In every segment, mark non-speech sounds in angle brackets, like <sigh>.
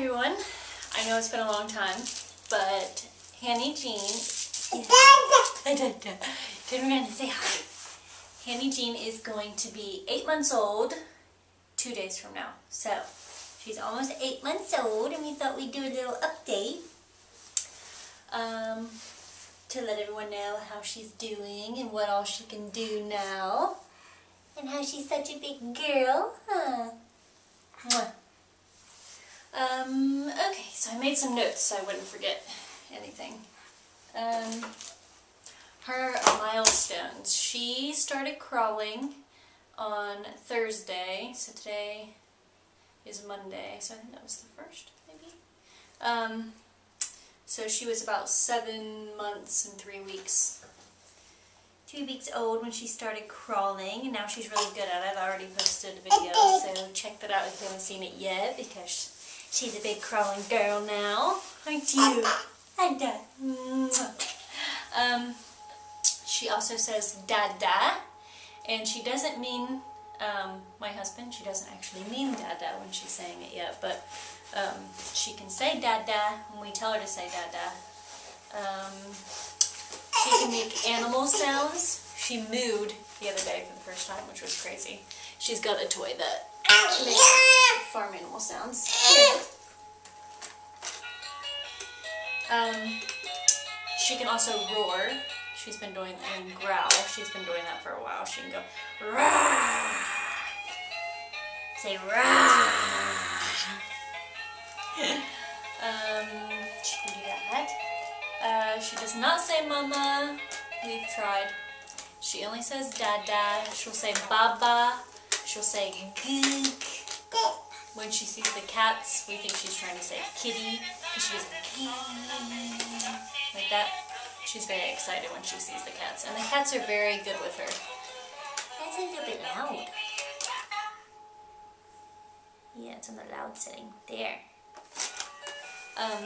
everyone. I know it's been a long time, but Hanny Jean. Turn around and say hi. Hanny Jean is going to be eight months old two days from now. So she's almost eight months old, and we thought we'd do a little update um, to let everyone know how she's doing and what all she can do now, and how she's such a big girl. Huh? So I made some notes so I wouldn't forget anything. Um, her milestones. She started crawling on Thursday, so today is Monday, so I think that was the first, maybe? Um, so she was about seven months and three weeks. Two weeks old when she started crawling, and now she's really good at it. I've already posted a video, so check that out if you haven't seen it yet, because she's a big crawling girl now. Aren't you? Ada. Um, she also says dada, and she doesn't mean um, my husband. She doesn't actually mean dada when she's saying it yet, but um, she can say dada when we tell her to say dada. Um, she can make animal sounds. She mooed the other day for the first time, which was crazy. She's got a toy that makes sounds. Um, she can also roar. She's been doing and growl. She's been doing that for a while. She can go rah. Say rah. um, she can do that. Uh, she does not say mama. We've tried. She only says dada. She'll say baba. She'll say gook. When she sees the cats, we think she's trying to say kitty. Because she goes like that. She's very excited when she sees the cats. And the cats are very good with her. That's a little bit loud. Yeah, it's on the loud setting. There. Um,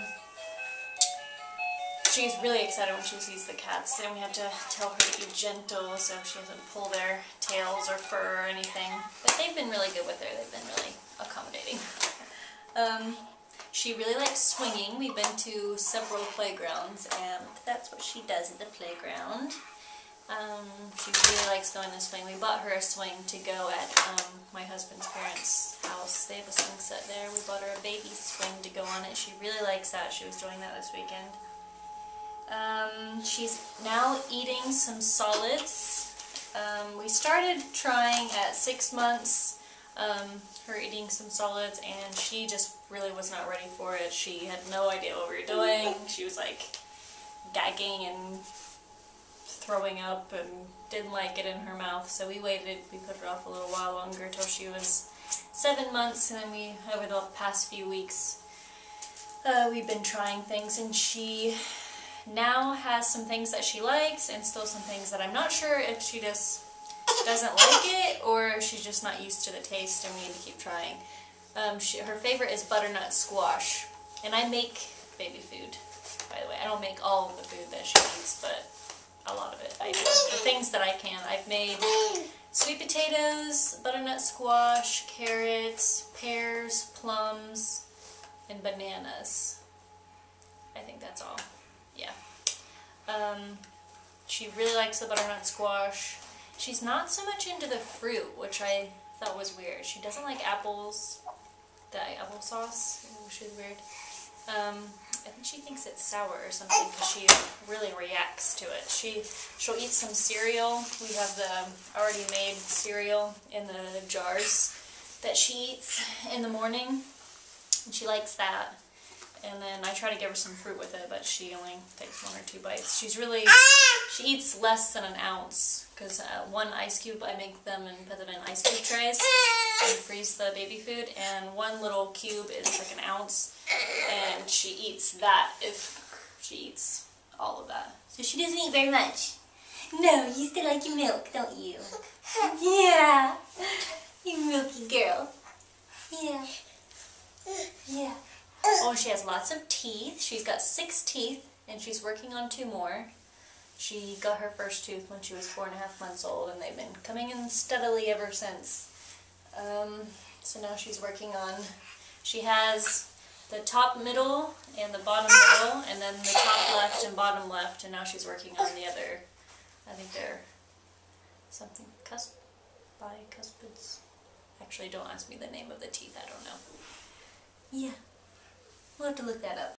she's really excited when she sees the cats, and we have to tell her to be gentle so she doesn't pull their tails or fur or anything. But they've been really good with her. They've been really. Um, she really likes swinging. We've been to several playgrounds, and that's what she does at the playground. Um, she really likes going to swing. We bought her a swing to go at um, my husband's parents' house. They have a swing set there. We bought her a baby swing to go on it. She really likes that. She was doing that this weekend. Um, she's now eating some solids. Um, we started trying at six months um, her eating some solids and she just really was not ready for it. She had no idea what we were doing. <laughs> She was like gagging and throwing up and didn't like it in her mouth. So we waited, we put her off a little while longer until she was seven months and then we, over the past few weeks, uh, we've been trying things and she now has some things that she likes and still some things that I'm not sure if she just doesn't like it or she's just not used to the taste and we need to keep trying. Um, she, her favorite is butternut squash and I make baby food by the way. I don't make all of the food that she eats but a lot of it I do. The things that I can. I've made sweet potatoes, butternut squash, carrots, pears, plums, and bananas. I think that's all. Yeah. Um, she really likes the butternut squash. She's not so much into the fruit, which I thought was weird. She doesn't like apples, the applesauce, which is weird. Um, I think she thinks it's sour or something because she really reacts to it. She, she'll eat some cereal. We have the already made cereal in the jars that she eats in the morning. And she likes that. And then I try to give her some fruit with it, but she only takes one or two bites. She's really, she eats less than an ounce because uh, one ice cube, I make them and put them in ice cube trays and freeze the baby food. And one little cube is like an ounce and she eats that if she eats all of that. So she doesn't eat very much. No, you still like your milk, don't you? <laughs> yeah. You milky girl. Yeah. Yeah. Oh, she has lots of teeth. She's got six teeth, and she's working on two more. She got her first tooth when she was four and a half months old, and they've been coming in steadily ever since. Um, so now she's working on, she has the top middle and the bottom middle, and then the top left and bottom left, and now she's working on the other. I think they're something cusp bicuspids. Actually, don't ask me the name of the teeth. I don't know. Yeah, we'll have to look that up.